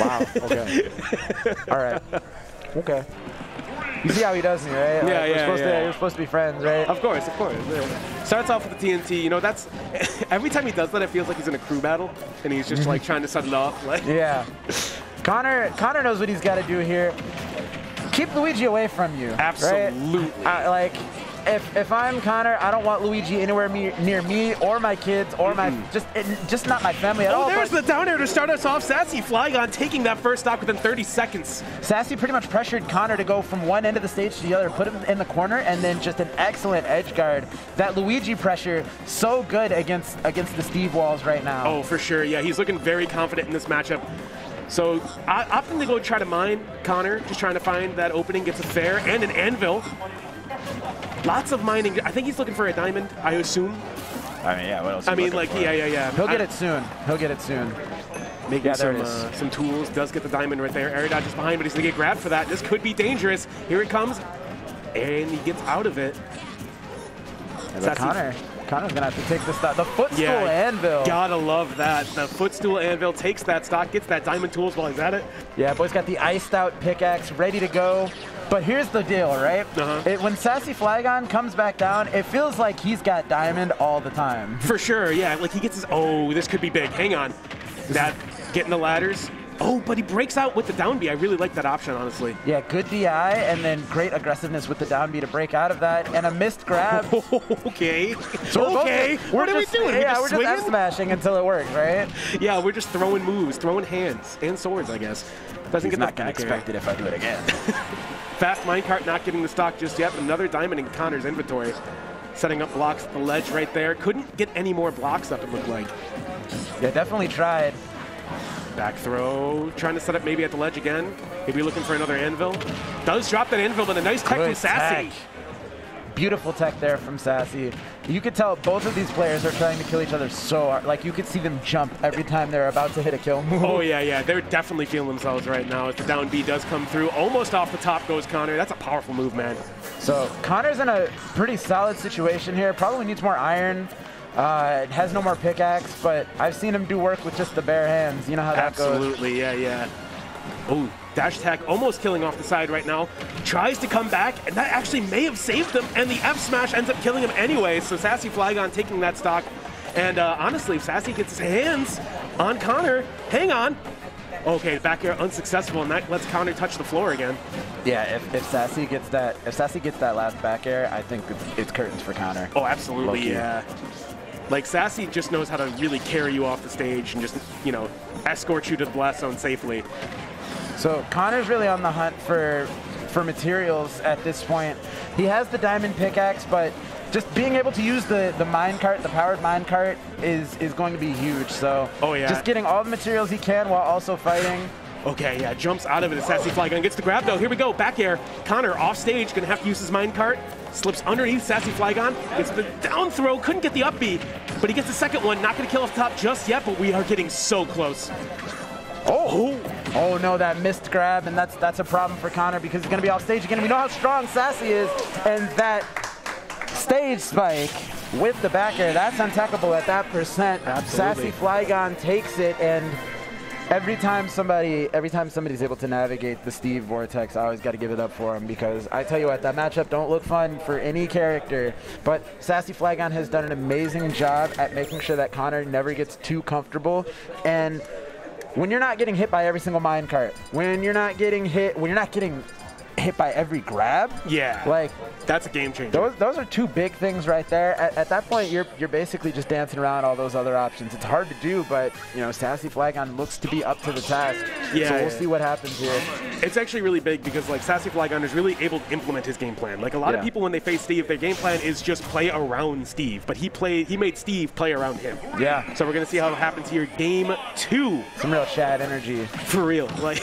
Wow. Okay. All right. Okay. You see how he does me, right? Yeah, we're yeah, supposed yeah. To, we're supposed to be friends, right? Of course, of course. yeah. Starts off with the TNT. You know, that's every time he does that, it feels like he's in a crew battle, and he's just like trying to set it off. Like, Yeah. Connor Connor knows what he's got to do here. Keep Luigi away from you. right? Absolutely. Like, if if I'm Connor, I don't want Luigi anywhere me, near me or my kids or my just it, just not my family at Oh, all. there's but the down air to start us off. Sassy Flygon taking that first stock within 30 seconds. Sassy pretty much pressured Connor to go from one end of the stage to the other, put him in the corner, and then just an excellent edge guard. That Luigi pressure so good against against the Steve walls right now. Oh, for sure. Yeah, he's looking very confident in this matchup. So I opting to go try to mine Connor, just trying to find that opening, gets a fair and an anvil. Lots of mining. I think he's looking for a diamond, I assume. I mean, yeah. What else? I mean, like, yeah, yeah, yeah. He'll get I- it soon. He'll get it soon. Making Yeah, some, uh, some tools, does get the diamond right there. Air dodge is behind, but he's gonna get grabbed for that. This could be dangerous. Here it comes, and he gets out of it. Yeah, Connor, Connor's gonna have to take the stock. The footstool Yeah, anvil. Gotta love that. The footstool anvil takes that stock, gets that diamond tools while he's at it. Yeah, boy's got the iced out pickaxe ready to go. But here's the deal, right? Uh-huh. It, when Sassy Flygon comes back down, it feels like he's got diamond all the time. For sure, yeah. Like he gets his. Oh, this could be big. Hang on. That getting the ladders. Oh, but he breaks out with the down B. I really like that option, honestly. Yeah, good DI and then great aggressiveness with the down B to break out of that and a missed grab. okay. So we're both- okay. we're what are just- we doing? Yeah, we're we're just just swinging? F smashing until it works, right? Yeah, we're just throwing moves, throwing hands and swords, I guess. Doesn't He's get not gonna expect it if I do it again. Fast minecart not getting the stock just yet. Another diamond in Connor's inventory. Setting up blocks at the ledge right there. Couldn't get any more blocks up, it looked like. yeah, definitely tried. Back throw. Trying to set up maybe at the ledge again. Maybe looking for another anvil. Does drop that anvil, but a nice tech from Sassy. tech. Beautiful tech there from Sassy. You could tell both of these players are trying to kill each other so hard. Like you could see them jump every time they're about to hit a kill move. Oh, yeah, yeah. They're definitely feeling themselves right now as the down B does come through. Almost off the top goes Connor. That's a powerful move, man. So Connor's in a pretty solid situation here. Probably needs more iron. Uh, has no more pickaxe, but I've seen him do work with just the bare hands. You know how that goes. Absolutely, yeah, yeah. Oh, dash attack almost killing off the side right now. Tries to come back, and that actually may have saved him, and the F smash ends up killing him anyway. So Sassy Flygon taking that stock. And uh, honestly, if Sassy gets his hands on Connor, hang on. Okay, back air unsuccessful, and that lets Connor touch the floor again. Yeah, if, if Sassy gets that, if Sassy gets that last back air, I think it's, it's curtains for Connor. Oh, absolutely, yeah. Like Sassy just knows how to really carry you off the stage and just, you know, escort you to the blast zone safely. So Connor's really on the hunt for for materials at this point. He has the diamond pickaxe, but just being able to use the the mine cart, the powered mine cart, is is going to be huge. So Oh, yeah. just getting all the materials he can while also fighting. Okay, yeah, jumps out of it as Sassy Flygon gets the grab though. Here we go, back air. Connor off stage, gonna have to use his minecart. Slips underneath Sassy Flygon, gets the down throw, couldn't get the up B, but he gets the second one. Not gonna kill off the top just yet, but we are getting so close. Oh, oh no, that missed grab, and that's that's a problem for Connor because he's gonna be off stage again. We know how strong Sassy is, and that stage spike with the back air, that's untechable at that percent. Absolutely. Sassy Flygon takes it, and every time somebody, every time somebody's able to navigate the Steve Vortex, I always got to give it up for him because I tell you what, that matchup don't look fun for any character. But Sassy Flygon has done an amazing job at making sure that Connor never gets too comfortable, and when you're not getting hit by every single minecart, when you're not getting hit, when you're not getting hit by every grab, Yeah, like that's a game changer. those those are two big things right there. At, at that point, you're you're basically just dancing around all those other options. It's hard to do, but you know, Sassy Flygon looks to be up to the task. Yeah, so we'll yeah. see what happens here. It's actually really big because like Sassy Flygon is really able to implement his game plan. Like a lot Yeah. of people when they face Steve, their game plan is just play around Steve, but he played he made Steve play around him. Yeah, So we're gonna see how it happens here. Game two. some real Shad energy. For real. Like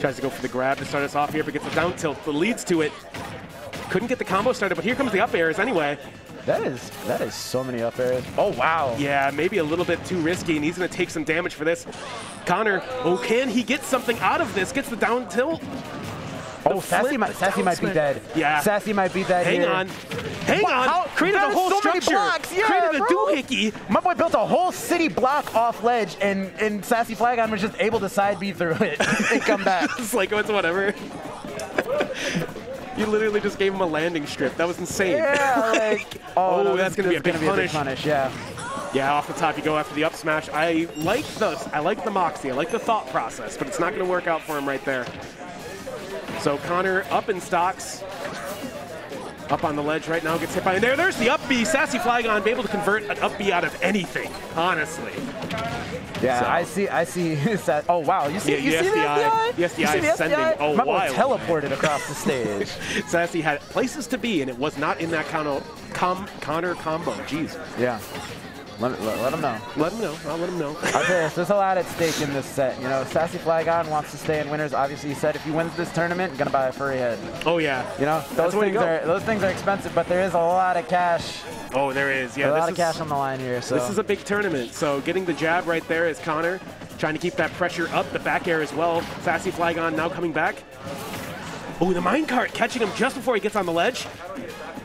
tries to go for the grab to start us off here, but gets a down tilt that leads to it. Couldn't get the combo started, but here comes the up airs anyway. That is that is so many up airs. Oh wow. Yeah, maybe a little bit too risky, and he's gonna take some damage for this. Connor, oh, can he get something out of this? Gets the down tilt. Oh, The Sassy, flip, might, Sassy might be dead. Yeah. Sassy might be dead Hang here. on. Hang Wow, on. how- Created a whole so structure. blocks. Yeah, Created a bro. doohickey. My boy built a whole city block off ledge, and, and Sassy Flygon was just able to side B through it and come back. It's like, it's whatever. you literally just gave him a landing strip. That was insane. Yeah, like, oh, oh, no, that's this- gonna be a big gonna punish. Yeah. Yeah, off the top, you go after the up smash. I like the I like the moxie. I like the thought process, but it's not going to work out for him right there. So Connor up in stocks, up on the ledge right now, gets hit by and there. There's the up B. Sassy Flygon, be able to convert an up B out of anything. Honestly, Yeah, So- I see. I see. Sa- oh wow, you see? Yeah, you the see the SDI the You SDI see the sending FBI? a wild teleported across the stage. Sassy had places to be, and it was not in that Connor, com, Connor combo. Jeez, yeah. Let, let, let him know. let him know. I'll let him know. I'll tell you this, there's a lot at stake in this set. You know, Sassy Flygon wants to stay in winners. Obviously, he said if he wins this tournament, gonna buy a furry head. Oh yeah. You know, those That's the way to things are those things are expensive, but there is a lot of cash, Oh, there is. Yeah, a lot of is- cash on the line here. So This is a big tournament, so getting the jab right there is Connor trying to keep that pressure up, the back air as well. Sassy Flygon now coming back. Oh, the minecart catching him just before he gets on the ledge.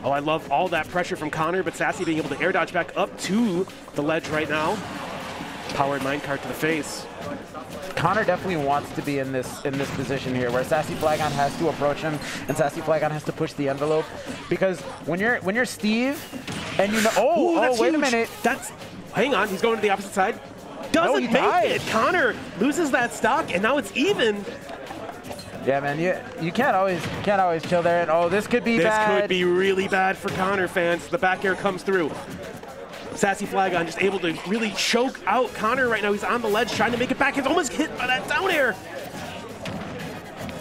Oh, I love all that pressure from Connor, but Sassy being able to air dodge back up to the ledge right now. Powered minecart to the face. Connor definitely wants to be in this in this position here, where Sassy Flygon has to approach him, and Sassy Flygon has to push the envelope, because when you're when you're Steve, and you know, oh, Ooh, oh, wait a minute, That's. Hang on, he's going to the opposite side. Doesn't he make died. it. Connor loses that stock, and now it's even. Yeah, man, you you can't always can't always chill there, and oh, this could be This bad. could be really bad for Connor fans. The back air comes through. Sassy Flygon just able to really choke out Connor right now. He's on the ledge trying to make it back. He's almost hit by that down air.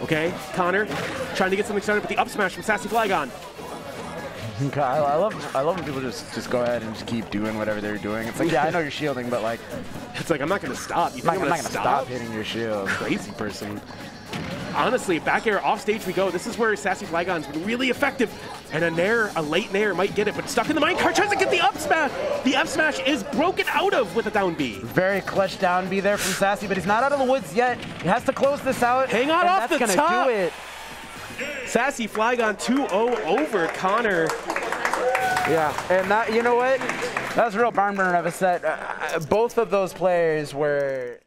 Okay, Connor trying to get something started with the up smash from Sassy Flygon. I, love I love when people just just go ahead and just keep doing whatever they're doing. It's like, yeah, I know you're shielding, but like, It's like, I'm not going to stop. You think not, I'm, I'm not going to gonna stop? stop hitting your shield. Crazy person. Honestly, back air off stage we go. This is where Sassy Flygon's been really effective. And a nair, a late nair might get it, but stuck in the minecart, tries to get the up smash. The up smash is broken out of with a down B. Very clutch down B there from Sassy, but he's not out of the woods yet. He has to close this out. Hang on off that's the gonna top. do it. Sassy Flygon 2-0 over Connor. Yeah, and that you know what? That was a real barn burner of a set. Uh, uh, both of those players were